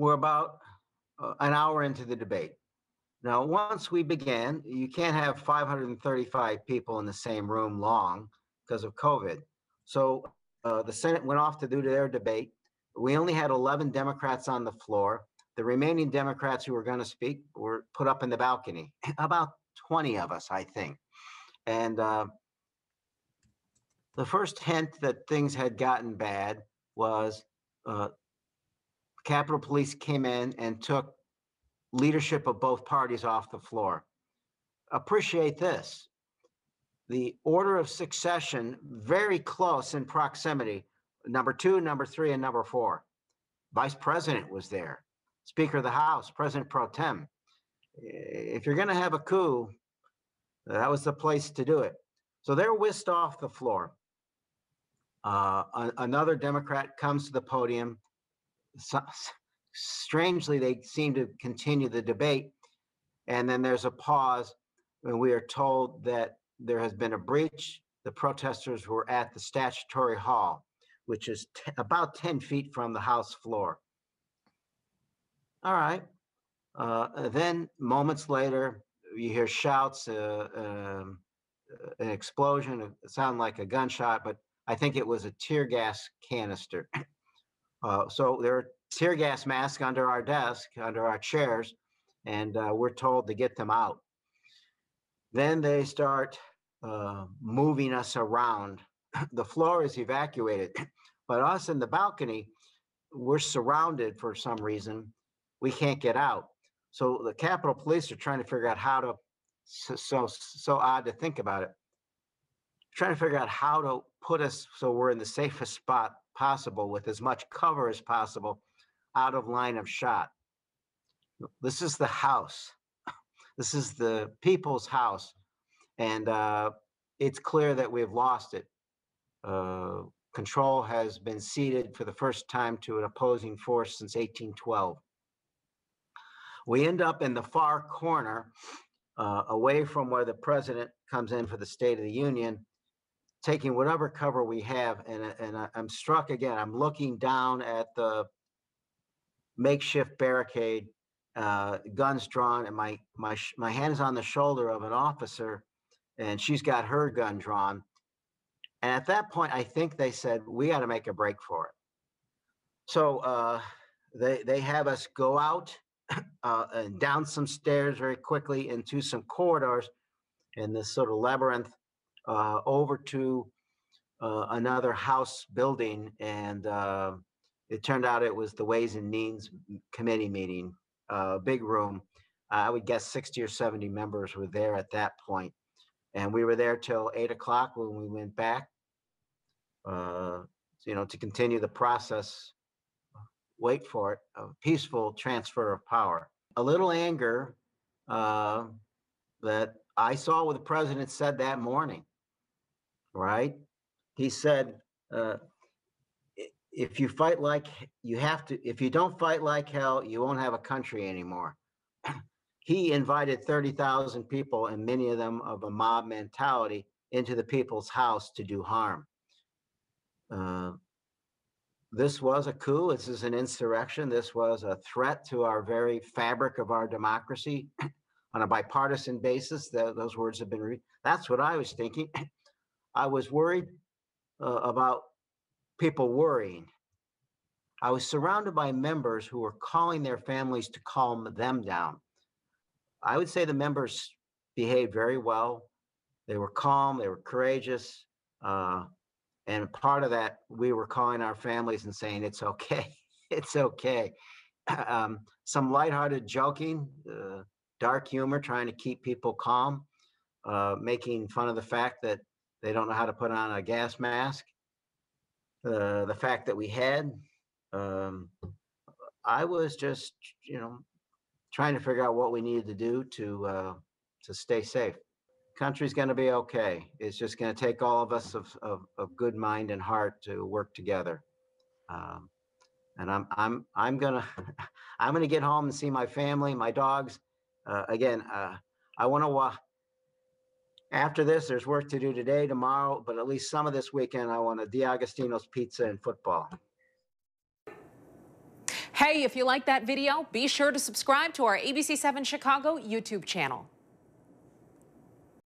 we're about uh, an hour into the debate. Now, once we began, you can't have 535 people in the same room long because of COVID. So uh, the Senate went off to do their debate. We only had 11 Democrats on the floor. The remaining Democrats who were going to speak were put up in the balcony. About 20 of us, I think. And uh, the first hint that things had gotten bad was uh, Capitol Police came in and took leadership of both parties off the floor. Appreciate this. The order of succession, very close in proximity, number two, number three, and number four. Vice President was there, Speaker of the House, President Pro Tem. If you're going to have a coup, that was the place to do it. So they're whisked off the floor. Uh, another Democrat comes to the podium. So, strangely, they seem to continue the debate. And then there's a pause when we are told that there has been a breach. The protesters were at the Statuary Hall, which is t- about 10 feet from the House floor. All right. Uh, then moments later, you hear shouts, uh, um, an explosion. It sounded like a gunshot, but I think it was a tear gas canister. Uh, so there are tear gas masks under our desk, under our chairs, and uh, we're told to get them out. Then they start uh, moving us around. the floor is evacuated, but us in the balcony, we're surrounded for some reason. We can't get out. So the Capitol Police are trying to figure out how to. So so, so odd to think about it. Trying to figure out how to put us so we're in the safest spot possible with as much cover as possible out of line of shot. This is the house. This is the people's house. And uh, it's clear that we've lost it. Uh, control has been ceded for the first time to an opposing force since 1812. We end up in the far corner, uh, away from where the president comes in for the State of the Union, taking whatever cover we have. And, and I'm struck again. I'm looking down at the makeshift barricade, uh, guns drawn, and my my my hand is on the shoulder of an officer, and she's got her gun drawn. And at that point, I think they said we got to make a break for it. So uh, they they have us go out uh, and down some stairs very quickly into some corridors in this sort of labyrinth uh, over to uh, another house building and uh, it turned out it was the Ways and Means Committee meeting, a uh, big room. I would guess 60 or 70 members were there at that point. And we were there till eight o'clock when we went back, uh, you know, to continue the process, wait for it, a peaceful transfer of power. A little anger uh, that I saw what the president said that morning, right? He said, uh, if you fight like you have to, if you don't fight like hell, you won't have a country anymore. he invited 30,000 people, and many of them of a mob mentality, into the people's house to do harm. Uh, this was a coup. This is an insurrection. This was a threat to our very fabric of our democracy on a bipartisan basis. Those words have been. Re- That's what I was thinking. I was worried uh, about people worrying. I was surrounded by members who were calling their families to calm them down. I would say the members behaved very well. They were calm, they were courageous. Uh, and part of that, we were calling our families and saying, it's okay, it's okay. Um, some lighthearted joking, uh, dark humor, trying to keep people calm, uh, making fun of the fact that they don't know how to put on a gas mask uh, the fact that we had. Um, I was just, you know, trying to figure out what we needed to do to uh, to stay safe. Country's going to be okay. It's just going to take all of us of, of, of, good mind and heart to work together. Um, and I'm I'm I'm gonna I'm gonna get home and see my family, my dogs. Uh, again, uh, I want to wa- after this, there's work to do today, tomorrow, but at least some of this weekend, I want a D'Agostino's pizza and football. Hey, if you like that video, be sure to subscribe to our ABC7 Chicago YouTube channel.